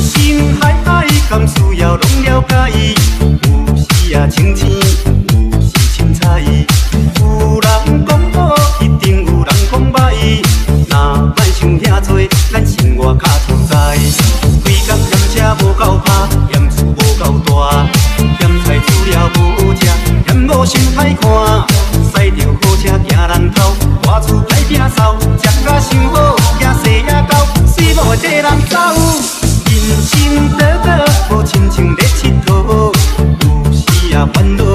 心海海，甘需要拢了解？有时啊清醒，有时清彩。有人讲好，一定有人讲歹。若莫想遐多，咱生活较自在。规工嫌车无够拍，嫌厝无够大，嫌菜煮了无好食，嫌某身歹看。驶着好车惊人头，外厝歹摒扫，食甲伤好，惊细也高，死某会跟人走。有